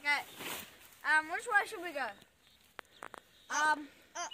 Okay. Um, which way should we go? Uh, um. Uh, uh.